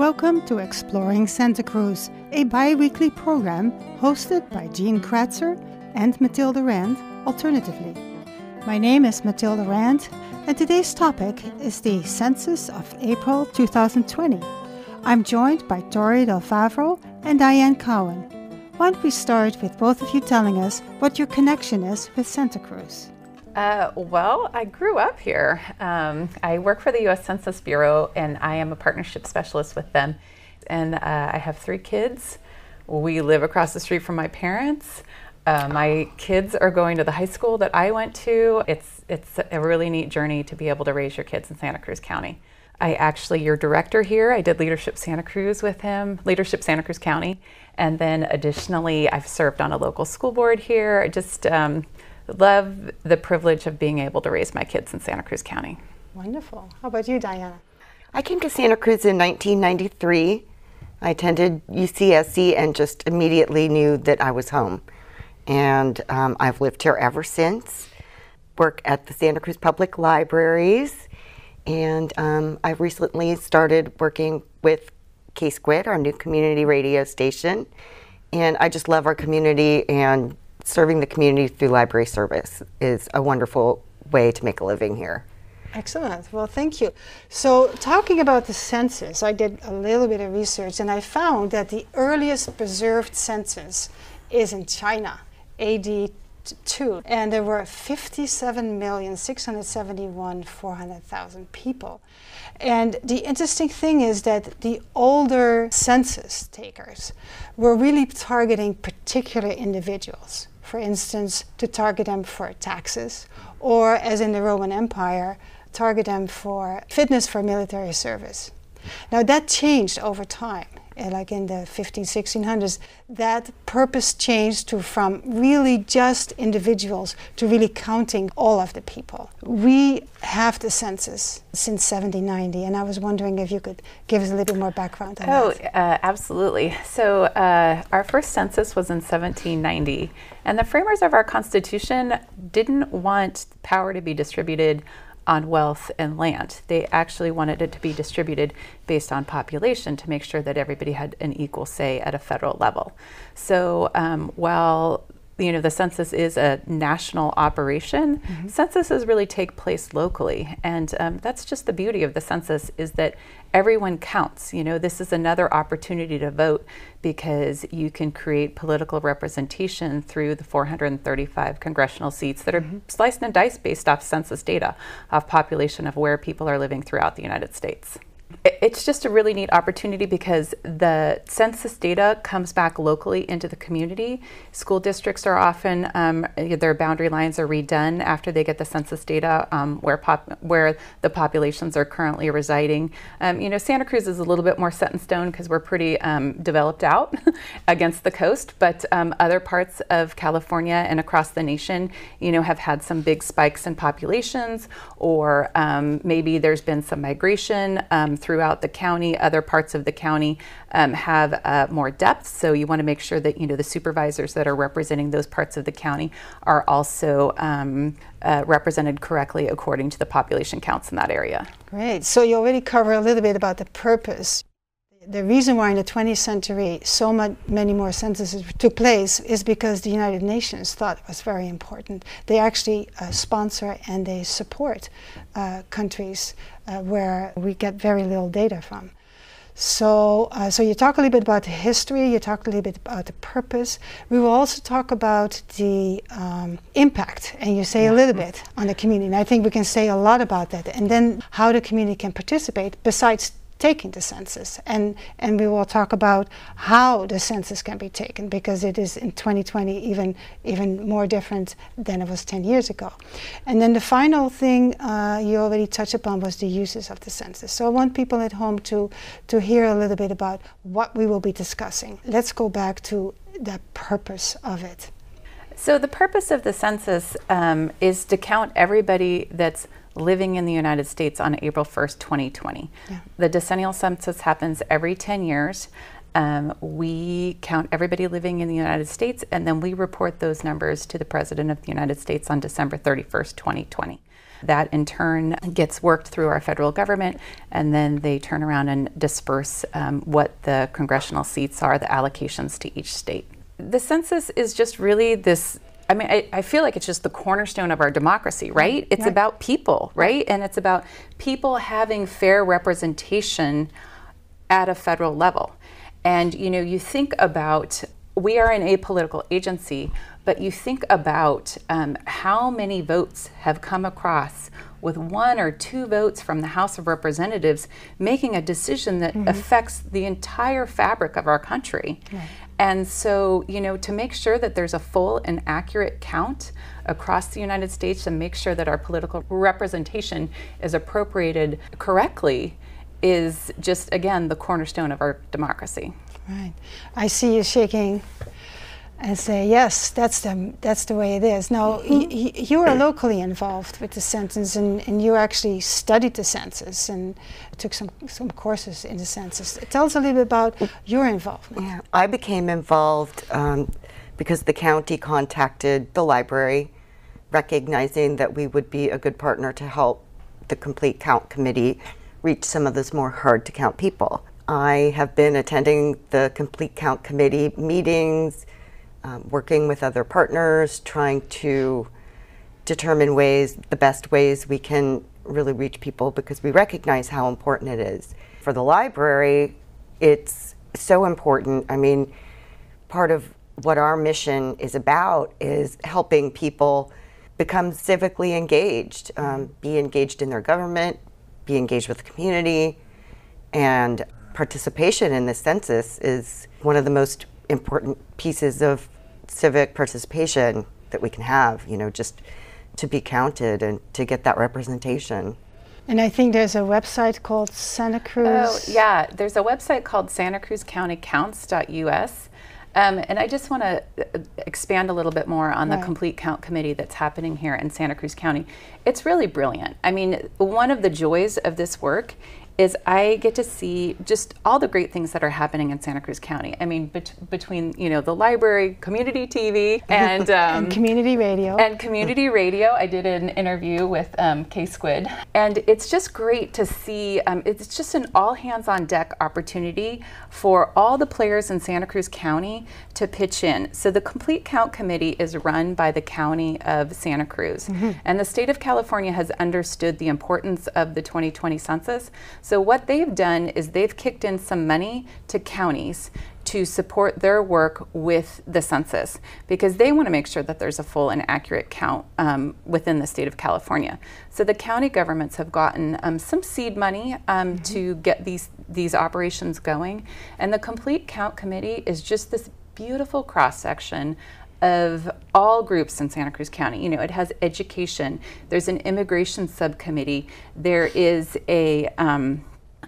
Welcome to Exploring Santa Cruz, a bi weekly program hosted by Jean Kratzer and Matilda Rand, alternatively. My name is Matilda Rand, and today's topic is the census of April 2020. I'm joined by Tory Del Favro and Diane Cowen. Why don't we start with both of you telling us what your connection is with Santa Cruz? Uh, well, I grew up here. Um, I work for the U.S. Census Bureau, and I am a partnership specialist with them. And uh, I have three kids. We live across the street from my parents. Uh, my kids are going to the high school that I went to. It's it's a really neat journey to be able to raise your kids in Santa Cruz County. I actually, your director here, I did Leadership Santa Cruz with him, Leadership Santa Cruz County. And then additionally, I've served on a local school board here. I just um, love the privilege of being able to raise my kids in Santa Cruz County. Wonderful. How about you, Diana? I came to Santa Cruz in 1993. I attended UCSC and just immediately knew that I was home. And um, I've lived here ever since. Work at the Santa Cruz Public Libraries. And um, I've recently started working with KSQUID, our new community radio station. And I just love our community and serving the community through library service is a wonderful way to make a living here. Excellent. Well, thank you. So, talking about the census, I did a little bit of research and I found that the earliest preserved census is in China, AD 2, and there were 57,671,400,000 people. And the interesting thing is that the older census takers were really targeting particular individuals for instance, to target them for taxes, or as in the Roman Empire, target them for fitness for military service. Now that changed over time. Uh, like in the 15, 1600s, that purpose changed to from really just individuals to really counting all of the people. We have the census since 1790, and I was wondering if you could give us a little bit more background on oh, that. Oh, uh, absolutely. So uh, our first census was in 1790, and the framers of our Constitution didn't want power to be distributed on wealth and land. They actually wanted it to be distributed based on population to make sure that everybody had an equal say at a federal level. So um, while you know the census is a national operation mm-hmm. censuses really take place locally and um, that's just the beauty of the census is that everyone counts you know this is another opportunity to vote because you can create political representation through the 435 congressional seats that are mm-hmm. sliced and diced based off census data of population of where people are living throughout the united states it's just a really neat opportunity because the census data comes back locally into the community. School districts are often um, their boundary lines are redone after they get the census data um, where pop, where the populations are currently residing. Um, you know, Santa Cruz is a little bit more set in stone because we're pretty um, developed out against the coast, but um, other parts of California and across the nation, you know, have had some big spikes in populations, or um, maybe there's been some migration throughout the county. Other parts of the county um, have uh, more depth, so you want to make sure that you know the supervisors that are representing those parts of the county are also um, uh, represented correctly according to the population counts in that area. Great. So you already covered a little bit about the purpose the reason why in the 20th century so much, many more censuses took place is because the United Nations thought it was very important. They actually uh, sponsor and they support uh, countries uh, where we get very little data from. So, uh, so you talk a little bit about the history, you talk a little bit about the purpose. We will also talk about the um, impact, and you say a little bit on the community. And I think we can say a lot about that. And then how the community can participate besides taking the census. And, and we will talk about how the census can be taken because it is in 2020 even, even more different than it was 10 years ago. And then the final thing uh, you already touched upon was the uses of the census. So I want people at home to, to hear a little bit about what we will be discussing. Let's go back to the purpose of it. So the purpose of the census um, is to count everybody that's living in the United States on April 1st, 2020. Yeah. The decennial census happens every 10 years. Um, we count everybody living in the United States and then we report those numbers to the President of the United States on December 31st, 2020. That in turn gets worked through our federal government, and then they turn around and disperse um, what the congressional seats are, the allocations to each state. The census is just really this I mean, I, I, feel like it's just the cornerstone of our democracy, right? It's right. about people, right? And it's about people having fair representation at a federal level. And, you know, you think about, we are an apolitical agency, but you think about um, how many votes have come across with one or two votes from the House of Representatives making a decision that mm-hmm. affects the entire fabric of our country. Right. And so, you know, to make sure that there's a full and accurate count across the United States and make sure that our political representation is appropriated correctly is just, again, the cornerstone of our democracy. Right. I see you shaking and say, yes, that's the, that's the way it is. Now, mm-hmm. you are locally involved with the census, and, and you actually studied the census and took some, some courses in the census. Tell us a little bit about your involvement. Yeah, I became involved um, because the county contacted the library, recognizing that we would be a good partner to help the Complete Count Committee reach some of those more hard to count people. I have been attending the Complete Count Committee meetings um, working with other partners, trying to determine ways, the best ways we can really reach people because we recognize how important it is. For the library, it's so important. I mean, part of what our mission is about is helping people become civically engaged, um, be engaged in their government, be engaged with the community, and participation in the census is one of the most important pieces of civic participation that we can have, you know, just to be counted and to get that representation. And I think there's a website called Santa Cruz. Oh, yeah. There's a website called Santa Cruz County Counts.us. Um, and I just want to uh, expand a little bit more on right. the complete count committee that's happening here in Santa Cruz County. It's really brilliant. I mean, one of the joys of this work is I get to see just all the great things that are happening in Santa Cruz County. I mean, bet- between you know the library, community TV, and, um, and, community radio, and community radio. I did an interview with um, K Squid, and it's just great to see. Um, it's just an all hands on deck opportunity for all the players in Santa Cruz County to pitch in. So the Complete Count Committee is run by the County of Santa Cruz, mm-hmm. and the state of California has understood the importance of the 2020 census. So what they've done is they've kicked in some money to counties to support their work with the census because they want to make sure that there's a full and accurate count um, within the state of California. So the county governments have gotten um, some seed money um, mm-hmm. to get these these operations going, and the Complete Count Committee is just this beautiful cross section of all groups in Santa Cruz County. You know, it has education. There's an immigration subcommittee. There is a um,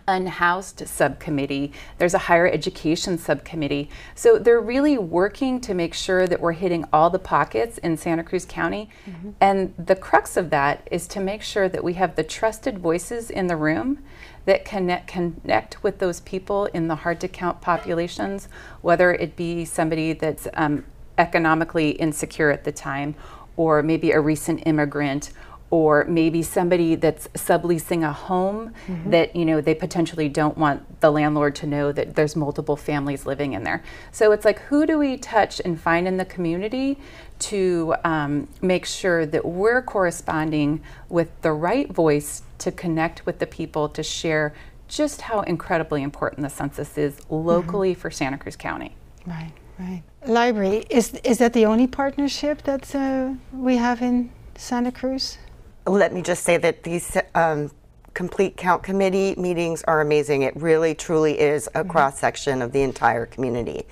unhoused subcommittee. There's a higher education subcommittee. So they're really working to make sure that we're hitting all the pockets in Santa Cruz County. Mm-hmm. And the crux of that is to make sure that we have the trusted voices in the room that connect, connect with those people in the hard to count populations, whether it be somebody that's um, economically insecure at the time, or maybe a recent immigrant, or maybe somebody that's subleasing a home mm-hmm. that you know they potentially don't want the landlord to know that there's multiple families living in there so it's like who do we touch and find in the community to um, make sure that we're corresponding with the right voice to connect with the people to share just how incredibly important the census is locally mm-hmm. for santa cruz county right right library is is that the only partnership that uh, we have in santa cruz let me just say that these um, complete count committee meetings are amazing. It really, truly is a mm-hmm. cross section of the entire community.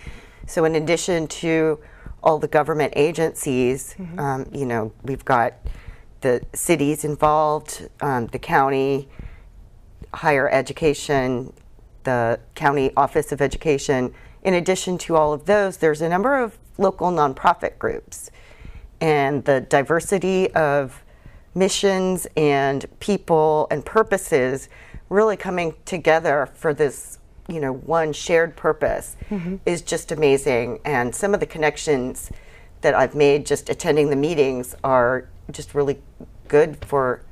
So, in addition to all the government agencies, mm-hmm. um, you know, we've got the cities involved, um, the county, higher education, the county office of education. In addition to all of those, there's a number of local nonprofit groups. And the diversity of missions and people and purposes really coming together for this you know, one shared purpose mm-hmm. is just amazing. And some of the connections that I've made just attending the meetings are just really good for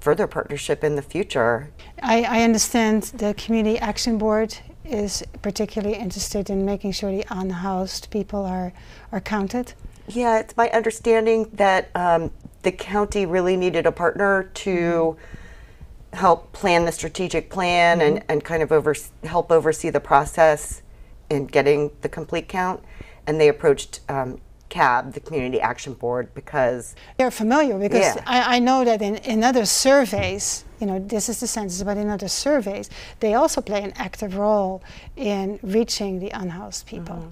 further partnership in the future. I, I understand the Community Action Board is particularly interested in making sure the unhoused people are, are counted. Yeah, it's my understanding that um, the county really needed a partner to help plan the strategic plan and, and kind of over, help oversee the process in getting the complete count. And they approached um, CAB, the Community Action Board, because They're familiar because Yeah. I, I know that in, in other surveys, you know, this is the census, but in other surveys, they also play an active role in reaching the unhoused people. Mm-hmm.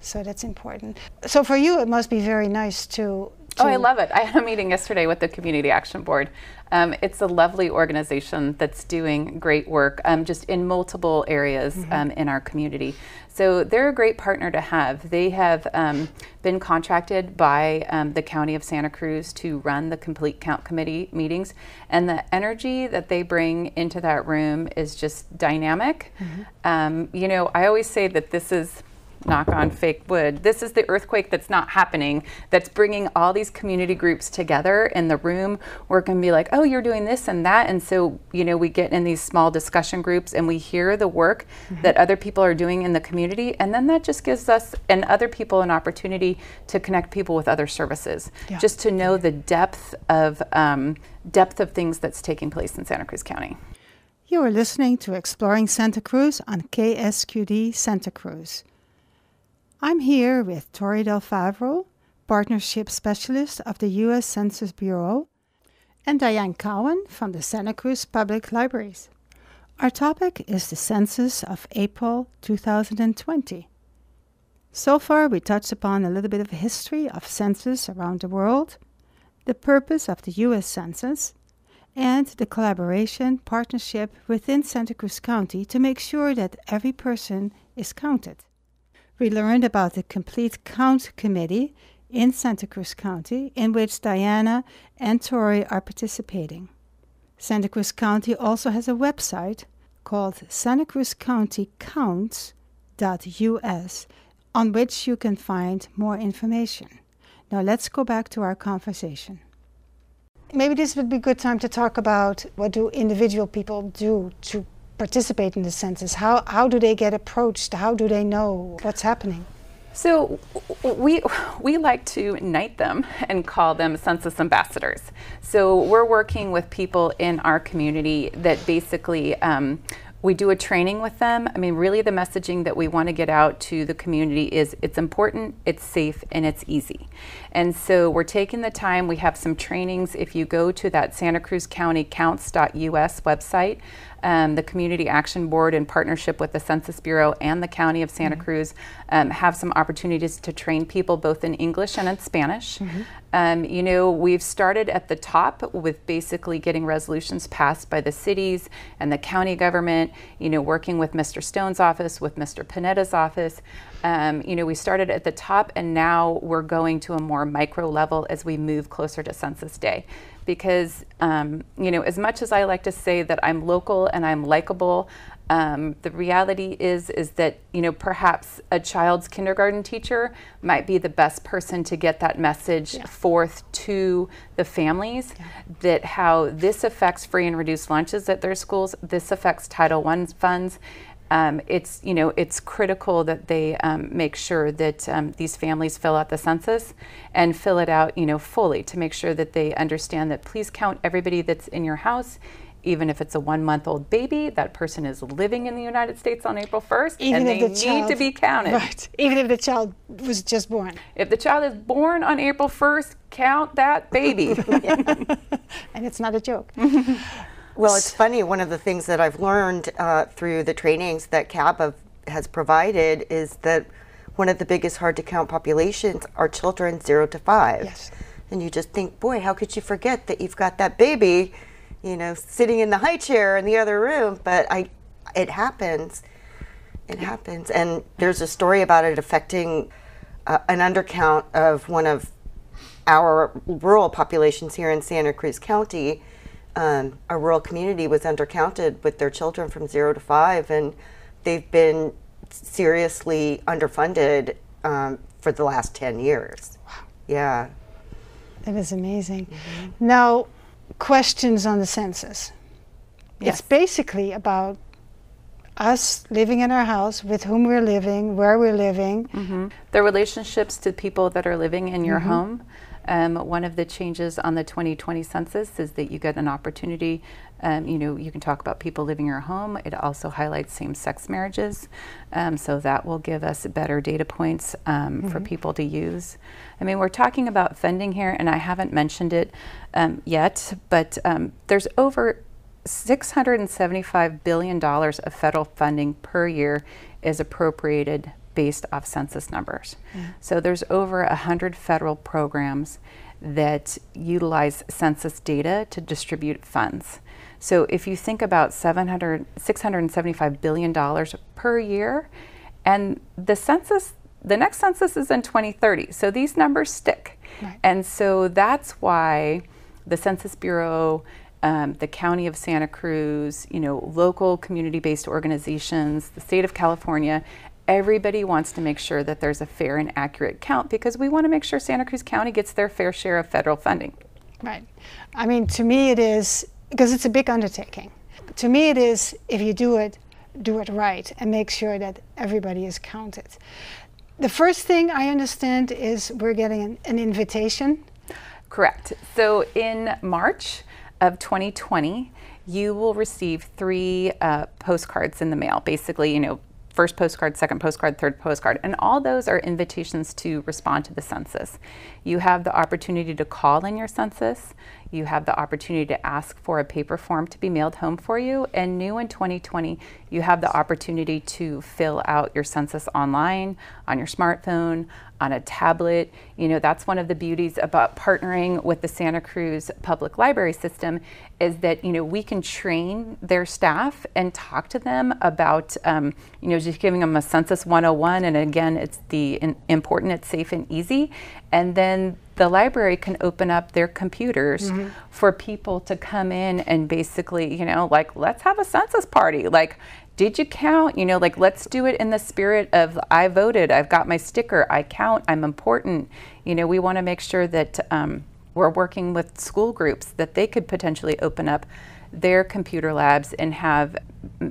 So that's important. So for you, it must be very nice to. Oh, I love it. I had a meeting yesterday with the Community Action Board. Um, it's a lovely organization that's doing great work um, just in multiple areas um, in our community. So they're a great partner to have. They have um, been contracted by um, the County of Santa Cruz to run the Complete Count Committee meetings, and the energy that they bring into that room is just dynamic. Um, you know, I always say that this is knock on fake wood. This is the earthquake that's not happening, that's bringing all these community groups together in the room. We're going to be like, oh, you're doing this and that. And so, you know, we get in these small discussion groups and we hear the work that other people are doing in the community. And then that just gives us and other people an opportunity to connect people with other services, Yeah. just to know the depth of, um, depth of things that's taking place in Santa Cruz County. You are listening to Exploring Santa Cruz on KSQD Santa Cruz. I'm here with Tory Del Favro, Partnership Specialist of the U.S. Census Bureau, and Diane Cowen from the Santa Cruz Public Libraries. Our topic is the census of April 2020. So far, we touched upon a little bit of history of census around the world, the purpose of the U.S. Census, and the collaboration partnership within Santa Cruz County to make sure that every person is counted. We learned about the Complete Count Committee in Santa Cruz County, in which Diana and Tory are participating. Santa Cruz County also has a website called Santa Cruz County Counts.us on which you can find more information. Now let's go back to our conversation. Maybe this would be a good time to talk about what do individual people do to participate in the census? How, how do they get approached? How do they know what's happening? So we we like to knight them and call them census ambassadors. So we're working with people in our community that basically. Um, we do a training with them. I mean, really, the messaging that we want to get out to the community is it's important, it's safe, and it's easy. And so we're taking the time. We have some trainings. If you go to that Santa Cruz County Counts.us website, um, the Community Action Board, in partnership with the Census Bureau and the County of Santa Cruz, um, have some opportunities to train people both in English and in Spanish. Um, you know, we've started at the top with basically getting resolutions passed by the cities and the county government, you know, working with Mr. Stone's office, with Mr. Panetta's office. Um, you know, we started at the top and now we're going to a more micro level as we move closer to Census Day because um, you know as much as I like to say that I'm local and I'm likable, um, the reality is is that you know perhaps a child's kindergarten teacher might be the best person to get that message forth to the families that how this affects free and reduced lunches at their schools. This affects Title I funds. Um, it's you know it's critical that they um, make sure that um, these families fill out the census and fill it out you know fully to make sure that they understand that please count everybody that's in your house even if it's a one month old baby that person is living in the united states on april 1st Even and they the need child- to be counted Right. Even if the child was just born. if the child is born on april 1st count that baby And it's not a joke. Well, it's funny. One of the things that I've learned uh, through the trainings that CAB have, has provided is that one of the biggest hard to count populations are children zero to five. Yes. And you just think, boy, how could you forget that you've got that baby, you know, sitting in the high chair in the other room? But I, it happens. It happens. And there's a story about it affecting uh, an undercount of one of our rural populations here in Santa Cruz County, um, a rural community was undercounted with their children from zero to five, and they've been seriously underfunded um, for the last 10 years. Wow. Yeah. That is amazing. Mm-hmm. Now, questions on the census. Yes. It's basically about us living in our house, with whom we're living, where we're living. Mm-hmm. The relationships to people that are living in your mm-hmm. home. Um, one of the changes on the 2020 census is that you get an opportunity. Um, you know, you can talk about people living in your home. It also highlights same-sex marriages, um, so that will give us better data points um, mm-hmm. for people to use. I mean, we're talking about funding here, and I haven't mentioned it um, yet, but um, there's over $675 billion of federal funding per year is appropriated based off census numbers. Mm. So there's over 100 federal programs that utilize census data to distribute funds. So if you think about 700, $675 billion per year, and the census, the next census is in 2030. So these numbers stick. Right. And so that's why the Census Bureau um, the County of Santa Cruz, you know, local community-based organizations, the state of California, everybody wants to make sure that there's a fair and accurate count because we want to make sure Santa Cruz County gets their fair share of federal funding. Right. I mean, to me, it is because it's a big undertaking. To me, it is if you do it, do it right and make sure that everybody is counted. The first thing I understand is we're getting an, an invitation. Correct. So in March, of 2020, you will receive three uh, postcards in the mail. Basically, you know, first postcard, second postcard, third postcard, and all those are invitations to respond to the census. You have the opportunity to call in your census. You have the opportunity to ask for a paper form to be mailed home for you. And new in 2020, you have the opportunity to fill out your census online, on your smartphone, on a tablet. You know, that's one of the beauties about partnering with the Santa Cruz Public Library System is that, you know, we can train their staff and talk to them about, um, you know, just giving them a Census 101. And again, it's the important, it's safe and easy. And then the library can open up their computers mm-hmm. for people to come in and basically, you know, like, let's have a census party. Like, did you count? You know, like let's do it in the spirit of I voted, I've got my sticker, I count, I'm important. You know, we want to make sure that um, we're working with school groups that they could potentially open up their computer labs and have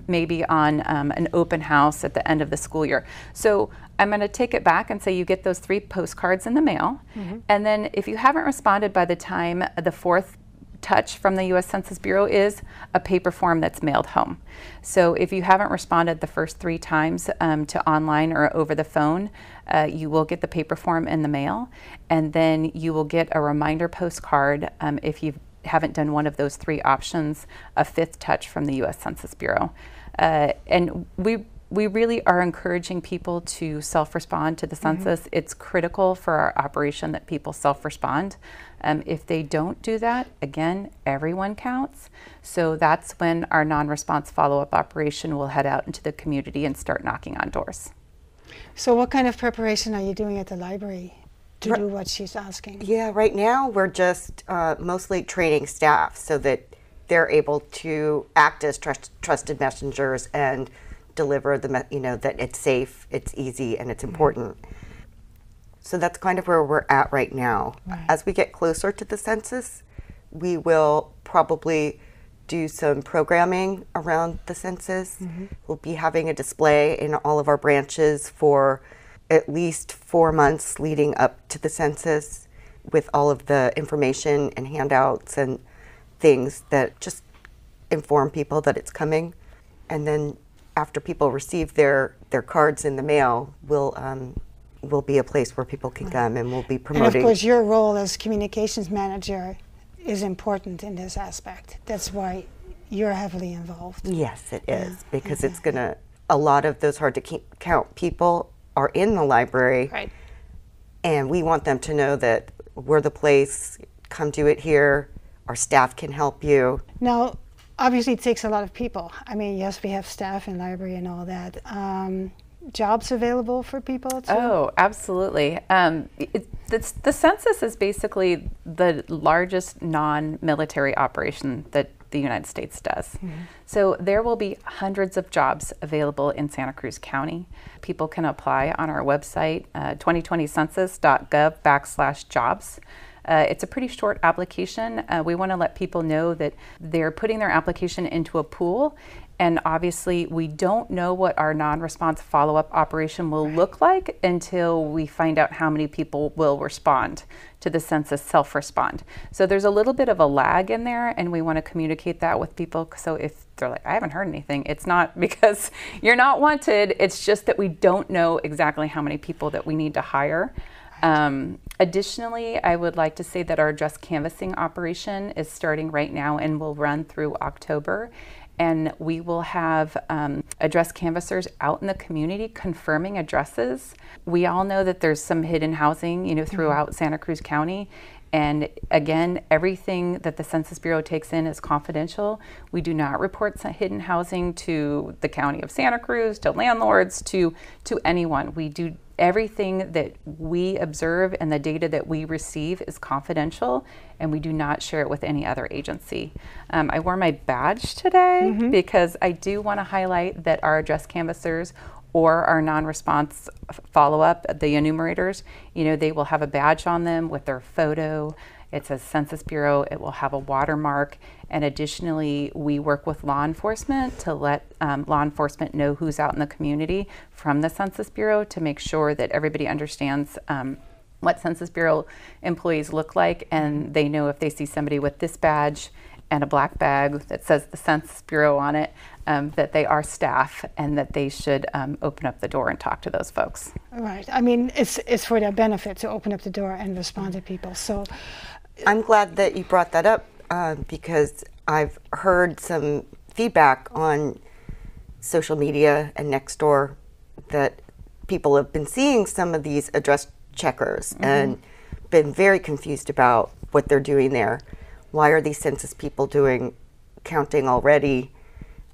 maybe on um, an open house at the end of the school year. So I'm going to take it back and say you get those three postcards in the mail. Mm-hmm. And then if you haven't responded by the time the fourth touch from the U.S. Census Bureau is a paper form that's mailed home. So if you haven't responded the first three times um, to online or over the phone, uh, you will get the paper form in the mail, and then you will get a reminder postcard um, if you haven't done one of those three options, a fifth touch from the U.S. Census Bureau. Uh, and we we really are encouraging people to self respond to the mm-hmm. census. It's critical for our operation that people self respond. Um, if they don't do that, again, everyone counts. So that's when our non response follow up operation will head out into the community and start knocking on doors. So, what kind of preparation are you doing at the library to do what she's asking? Yeah, right now we're just uh, mostly training staff so that they're able to act as trust, trusted messengers and deliver the, you know, that it's safe, it's easy, and it's mm-hmm. important. So that's kind of where we're at right now. Right. As we get closer to the census, we will probably do some programming around the census. Mm-hmm. We'll be having a display in all of our branches for at least four months leading up to the census with all of the information and handouts and things that just inform people that it's coming. And then after people receive their, their cards in the mail, we'll um, will be a place where people can come and we'll be promoting. And of course, your role as communications manager is important in this aspect. That's why you're heavily involved. Yes, it is yeah. because it's going to, a lot of those hard to keep, count people are in the library. Right. And we want them to know that we're the place, come do it here, our staff can help you. Now, obviously, it takes a lot of people. I mean, yes, we have staff in library and all that. Um, jobs available for people? To Oh, absolutely. Um, it, it's, the census is basically the largest non military operation that the United States does. So there will be hundreds of jobs available in Santa Cruz County. People can apply on our website, uh, 2020census.gov backslash jobs. Uh, it's a pretty short application. Uh, we want to let people know that they're putting their application into a pool. And obviously, we don't know what our non response follow up operation will look like until we find out how many people will respond to the census self respond. So there's a little bit of a lag in there, and we want to communicate that with people. So if they're like, I haven't heard anything, it's not because you're not wanted, it's just that we don't know exactly how many people that we need to hire. Um, additionally, I would like to say that our address canvassing operation is starting right now and will run through October. And we will have um, address canvassers out in the community confirming addresses. We all know that there's some hidden housing, you know, throughout Santa Cruz County. And again, everything that the Census Bureau takes in is confidential. We do not report hidden housing to the County of Santa Cruz, to landlords, to to anyone. We do everything that we observe and the data that we receive is confidential, and we do not share it with any other agency. Um, I wore my badge today because I do want to highlight that our address canvassers or our non-response follow-up, the enumerators, you know, they will have a badge on them with their photo. It says Census Bureau. It will have a watermark. And additionally, we work with law enforcement to let um, law enforcement know who's out in the community from the Census Bureau to make sure that everybody understands um, what Census Bureau employees look like and they know if they see somebody with this badge and a black bag that says the Census Bureau on it, um, that they are staff and that they should um, open up the door and talk to those folks. Right. I mean, it's it's for their benefit to open up the door and respond to people. So I'm glad that you brought that up uh, because I've heard some feedback on social media and Nextdoor that people have been seeing some of these address checkers and been very confused about what they're doing there. Why are these census people doing counting already?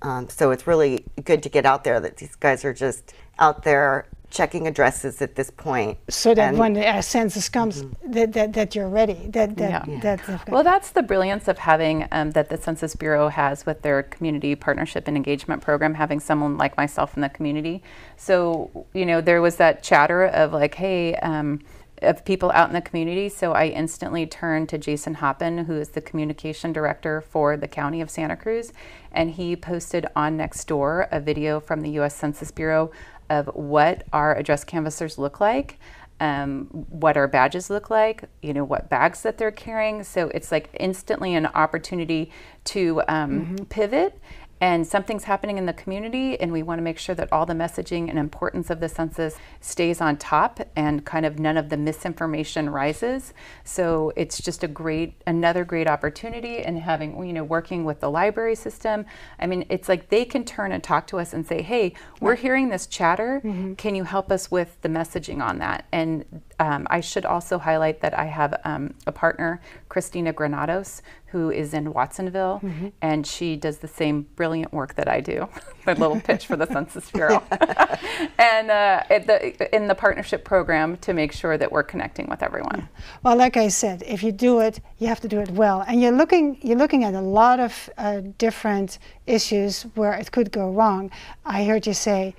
Um, so it's really good to get out there that these guys are just out there checking addresses at this point. so that And- when the uh, census comes, that, that that you're ready. That that Yeah. that. they've Well, that's the brilliance of having um, that the Census Bureau has with their community partnership and engagement program, having someone like myself in the community. So, you know, there was that chatter of like, hey, um, of people out in the community. So I instantly turned to Jason Hoppin, who is the communication director for the County of Santa Cruz, and he posted on Nextdoor a video from the U.S. Census Bureau of what our address canvassers look like um, what our badges look like, you know, what bags that they're carrying. So it's like instantly an opportunity to um, pivot. And something's happening in the community, and we want to make sure that all the messaging and importance of the census stays on top and kind of none of the misinformation rises. So it's just a great, another great opportunity. And having, you know, working with the library system, I mean, it's like they can turn and talk to us and say, hey, we're hearing this chatter. Mm-hmm. Can you help us with the messaging on that? And um, I should also highlight that I have um, a partner, Christina Granados, who is in Watsonville, and she does the same brilliant work that I do. My little pitch for the Census Bureau, and uh, the, in the partnership program to make sure that we're connecting with everyone. Well, like I said, if you do it, you have to do it well, and you're looking you're looking at a lot of uh, different issues where it could go wrong. I heard you say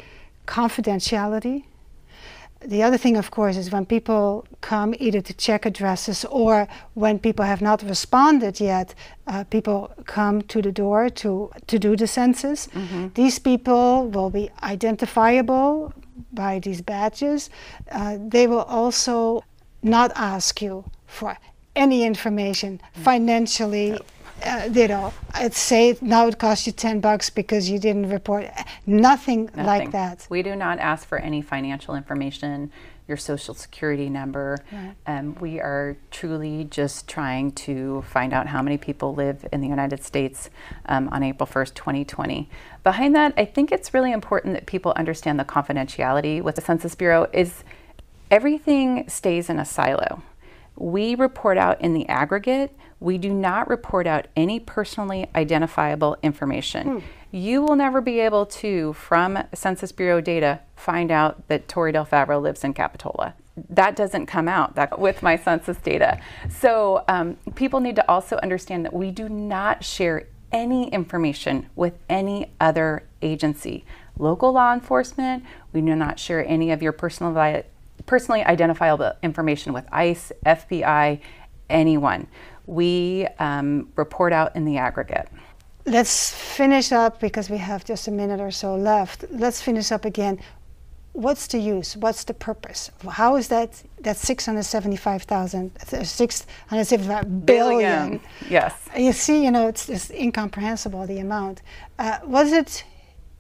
confidentiality. The other thing, of course, is when people come either to check addresses or when people have not responded yet, uh, people come to the door to, to do the census. These people will be identifiable by these badges. Uh, they will also not ask you for any information financially. Uh, you know, it's say now it costs you ten bucks because you didn't report. Nothing, like that. We do not ask for any financial information, your social security number. Um, we are truly just trying to find out how many people live in the United States um, on April 1st, 2020. Behind that, I think it's really important that people understand the confidentiality with the Census Bureau is everything stays in a silo. We report out in the aggregate. We do not report out any personally identifiable information. You will never be able to, from Census Bureau data, find out that Tory Del Favro lives in Capitola. That doesn't come out that, with my census data. So um, people need to also understand that we do not share any information with any other agency. Local law enforcement, we do not share any of your personal, personally identifiable information with ICE, FBI, anyone. We um, report out in the aggregate. Let's finish up because we have just a minute or so left. Let's finish up again. What's the use? What's the purpose? How is that that 675,000 675 billion. billion. Yes. You see, you know, it's, it's incomprehensible the amount. Uh, what's it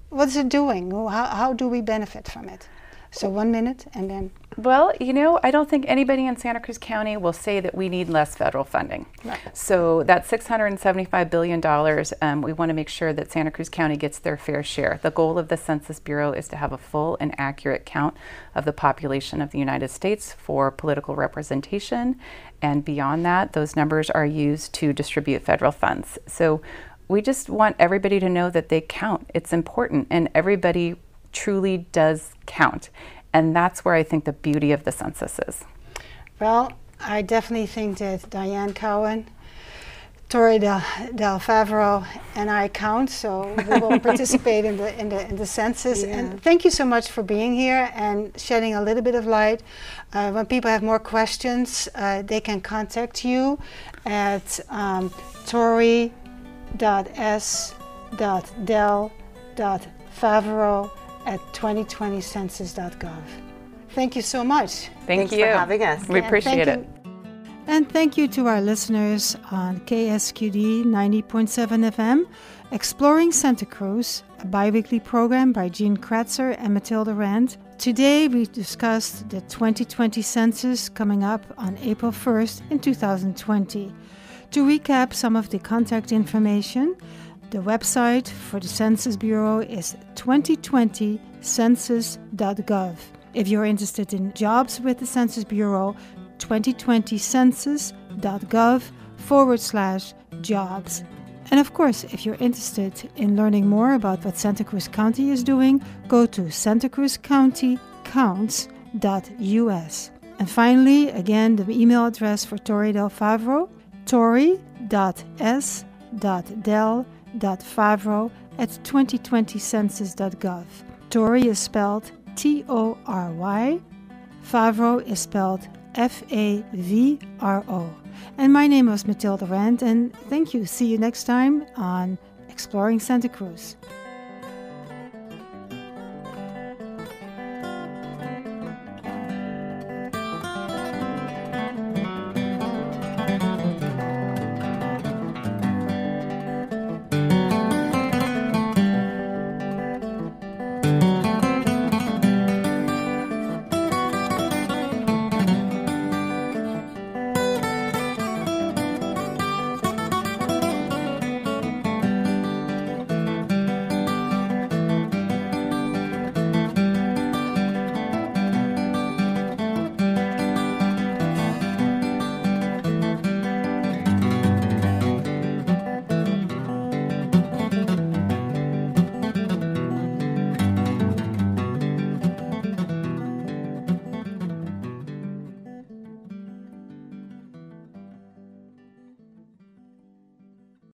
what's it doing? How, how do we benefit from it? So one minute and then. Well, you know, I don't think anybody in Santa Cruz County will say that we need less federal funding. Right. So that $675 billion, um, we want to make sure that Santa Cruz County gets their fair share. The goal of the Census Bureau is to have a full and accurate count of the population of the United States for political representation. And beyond that, those numbers are used to distribute federal funds. So we just want everybody to know that they count. It's important, and everybody truly does count. And that's where I think the beauty of the census is. Well, I definitely think that Diane Cowen, Tory Del, Del Favro, and I count, so we will participate in the, in, the, in the census. Yeah. And thank you so much for being here and shedding a little bit of light. Uh, when people have more questions, uh, they can contact you at um, tory.s.del.favro at 2020census.gov. Thank you so much. Thank Thanks you for having us. We appreciate it. And thank you to our listeners on KSQD 90.7 FM, Exploring Santa Cruz, a biweekly program by Jean Kratzer and Matilda Rand. Today we discussed the 2020 census coming up on April 1st in 2020. To recap some of the contact information, the website for the Census Bureau is 2020census.gov. If you're interested in jobs with the Census Bureau, 2020census.gov forward slash jobs. And of course, if you're interested in learning more about what Santa Cruz County is doing, go to santacruzcountycounts.us. And finally, again, the email address for Tory Del Favro, tory.s.del Favro at 2020census.gov. Tory is spelled T O R Y. Favro is spelled F A V R O. And my name is Matilda Rand, and thank you. See you next time on Exploring Santa Cruz.